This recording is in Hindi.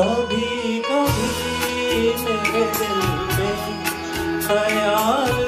कभी कभी मेरे दिल में ख्याल